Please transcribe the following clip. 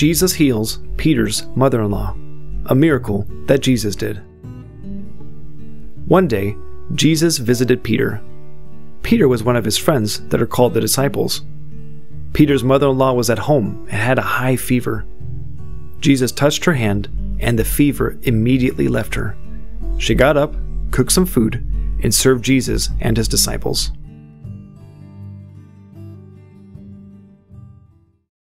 Jesus heals Peter's mother in law, a miracle that Jesus did. One day, Jesus visited Peter. Peter was one of his friends that are called the disciples. Peter's mother in law was at home and had a high fever. Jesus touched her hand, and the fever immediately left her. She got up, cooked some food, and served Jesus and his disciples.